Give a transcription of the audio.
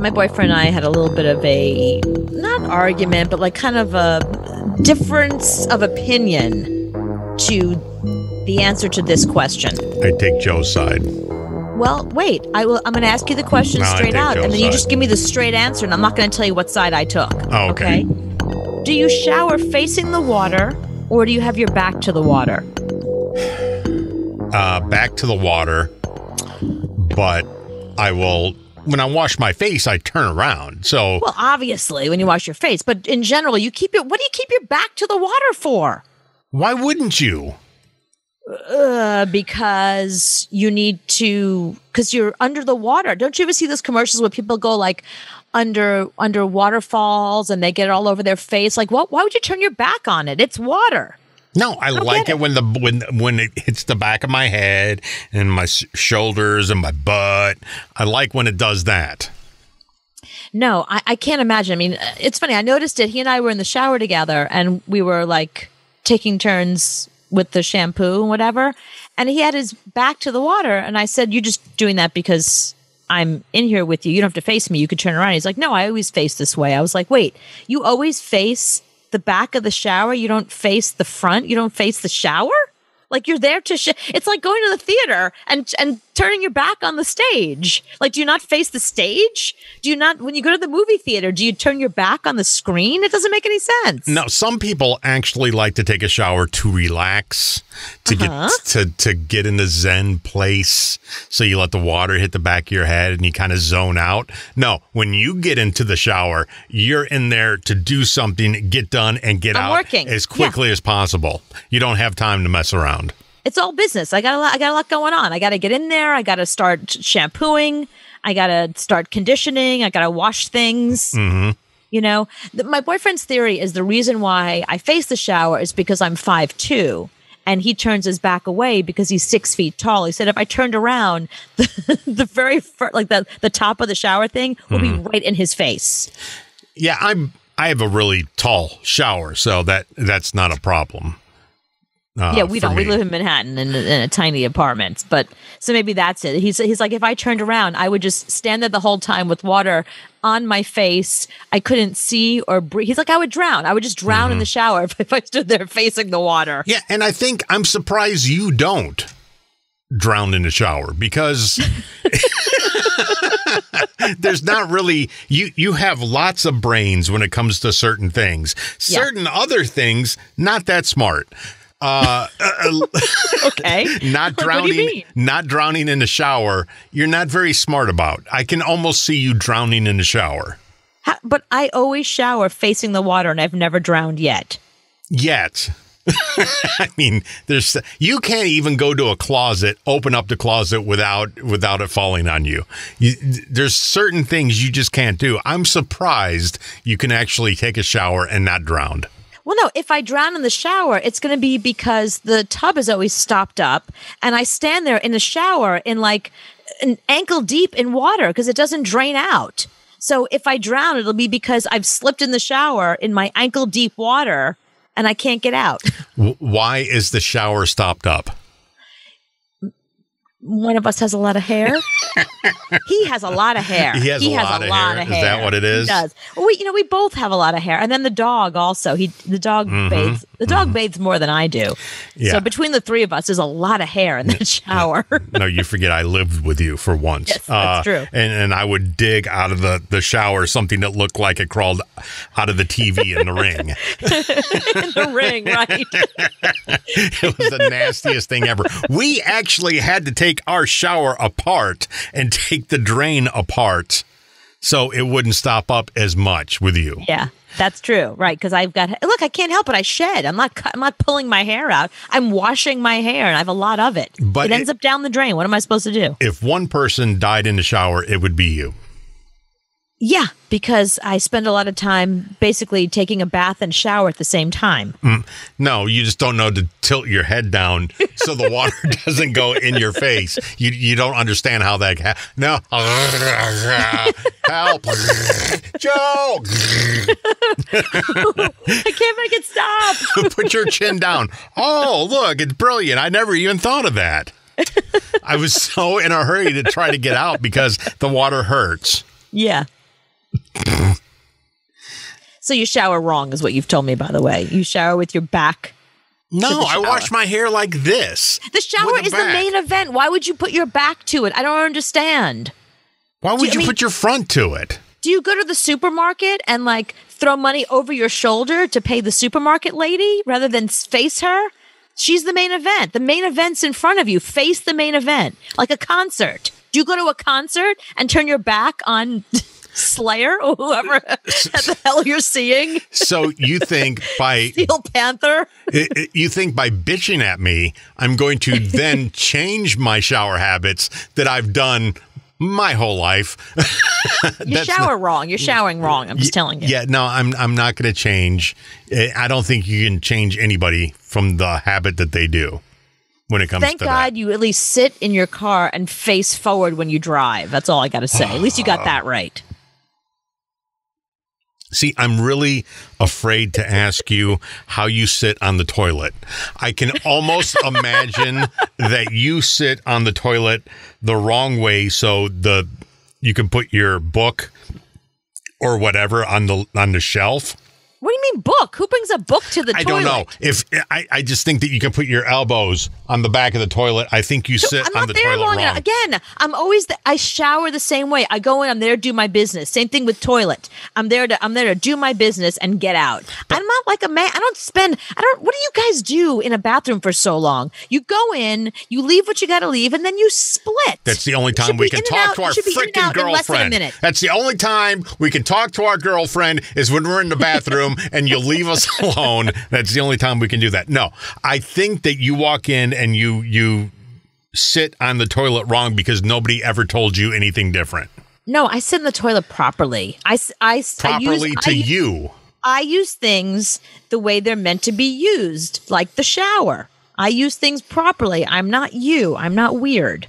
My boyfriend and I had a little bit of a not argument, but like kind of a difference of opinion to the answer to this question. I take Joe's side. Well, wait. I will. I'm going to ask you the question No, straight out, Joe's and then you side. just give me the straight answer, and I'm not going to tell you what side I took. Oh, okay. Do you shower facing the water, or do you have your back to the water? Uh, back to the water, but I will. When I wash my face, I turn around. So Well, obviously, when you wash your face, but in general, you keep your. What do you keep your back to the water for? why wouldn't you? Uh, because you need to, because you're under the water. Don't you ever see those commercials where people go like under under waterfalls and they get it all over their face? Like, what? Why would you turn your back on it? It's water. No, I like it it. when the when when it hits the back of my head and my shoulders and my butt. I like when it does that. No, I, I can't imagine. I mean, uh, it's funny. I noticed it. He and I were in the shower together, and we were like taking turns with the shampoo and whatever. And he had his back to the water, and I said, "You're just doing that because I'm in here with you. You don't have to face me. You could turn around." He's like, "No, I always face this way." I was like, "Wait, you always face the back of the shower? You don't face the front? You don't face the shower?" Like you're there to. Sh- it's like going to the theater and and turning your back on the stage. Like, do you not face the stage? Do you not when you go to the movie theater? Do you turn your back on the screen? It doesn't make any sense. No, some people actually like to take a shower to relax, to Uh-huh. get to to get in the zen place. So you let the water hit the back of your head and you kind of zone out. No, when you get into the shower, you're in there to do something, get done, and get I'm out working. as quickly as possible. You don't have time to mess around. It's all business. I got a lot. I got a lot going on. I got to get in there. I got to start shampooing. I got to start conditioning. I got to wash things. Mm-hmm. You know, the, my boyfriend's theory is the reason why I face the shower is because I'm five two, and he turns his back away because he's six feet tall. He said if I turned around, the, the very like the the top of the shower thing would Mm-hmm. be right in his face. Yeah, I'm. I have a really tall shower, so that that's not a problem. Uh, yeah, we don't. We live in Manhattan in, in a tiny apartment, but so maybe that's it. He's he's like, if I turned around, I would just stand there the whole time with water on my face. I couldn't see or breathe. He's like, I would drown. I would just drown Mm-hmm. in the shower if, if I stood there facing the water. Yeah, and I think I'm surprised you don't drown in the shower because there's not really you you have lots of brains when it comes to certain things. Yeah. Certain other things not that smart. Uh, uh, Okay, not Like, what do you drowning mean? not drowning in the shower, you're not very smart about. I can almost see you drowning in the shower. Ha- but I always shower facing the water, and I've never drowned yet. yet. I mean, there's you can't even go to a closet, open up the closet without without it falling on you. you. There's certain things you just can't do. I'm surprised you can actually take a shower and not drown. Well, no, if I drown in the shower, it's going to be because the tub is always stopped up and I stand there in the shower in like an ankle deep in water because it doesn't drain out. So if I drown, it'll be because I've slipped in the shower in my ankle deep water and I can't get out. Why is the shower stopped up? One of us has a lot of hair. he has a lot of hair. He has a lot of hair. Is that what it is? He does. Well, we, you know, we both have a lot of hair, and then the dog also. He, the dog bathes. The dog bathes more than I do. Mm-hmm. Yeah. So between the three of us, there's a lot of hair in the shower. No, you forget I lived with you for once. Uh, Yes, that's true. And and I would dig out of the, the shower something that looked like it crawled out of the TV in the ring. in the ring, right? It was the nastiest thing ever. We actually had to take our shower apart and take the drain apart so it wouldn't stop up as much with you. Yeah, that's true, right? Because I've got look, I can't help it. I shed. I'm not. I'm not pulling my hair out. I'm washing my hair, and I have a lot of it. But it ends it- up down the drain. What am I supposed to do? If one person died in the shower, it would be you. Yeah, because I spend a lot of time basically taking a bath and shower at the same time. Mm. No, you just don't know to tilt your head down so the water doesn't go in your face. You you don't understand how that ha- no help Joe I can't make it stop. put your chin down. Oh, look, it's brilliant. I never even thought of that. I was so in a hurry to try to get out because the water hurts. Yeah. So you shower wrong, is what you've told me, by the way. You shower with your back. No, I wash my hair like this. The shower the is the main event. Why would you put your back to it? I don't understand. Why would you- you, I mean- put your front to it? Do you go to the supermarket and like throw money over your shoulder to pay the supermarket lady rather than face her? She's the main event. The main event's in front of you. Face the main event, like a concert. Do you go to a concert and turn your back on Slayer or whoever the hell you're seeing? So you think by Steel Panther? i- i- you think by bitching at me, I'm going to then change my shower habits that I've done my whole life. You shower wrong. You're showering wrong. I'm just telling you. Yeah, no, I'm I'm not going to change. I don't think you can change anybody from the habit that they do when it comes to Thank God that. you at least sit in your car and face forward when you drive. That's all I got to say. At least you got ah. that right. See, I'm really afraid to ask you how you sit on the toilet. I can almost imagine that you sit on the toilet the wrong way so the you can put your book or whatever on the on the shelf. What do you mean book? Who brings a book to the I toilet? I don't know. If I, I just think that you can put your elbows on the back of the toilet. I think you sit I'm on not the there toilet long wrong. Again, I'm always the, I shower the same way. I go in, I'm there to do my business. Same thing with toilet. I'm there to I'm there to do my business and get out. I'm not like a man. I don't spend. I don't. What do you guys do in a bathroom for so long? You go in, you leave what you got to leave, and then you split. That's the only time we can talk out- to our should be in and freaking out in less than a girlfriend. That's the only time we can talk to our girlfriend is when we're in the bathroom and you leave us alone. That's the only time we can do that. No, I think that you walk in and you you sit on the toilet wrong because nobody ever told you anything different. No, I sit in the toilet properly. I I s- I use- Properly I to use- you. I use things the way they're meant to be used, like the shower. I use things properly. I'm not you. I'm not weird.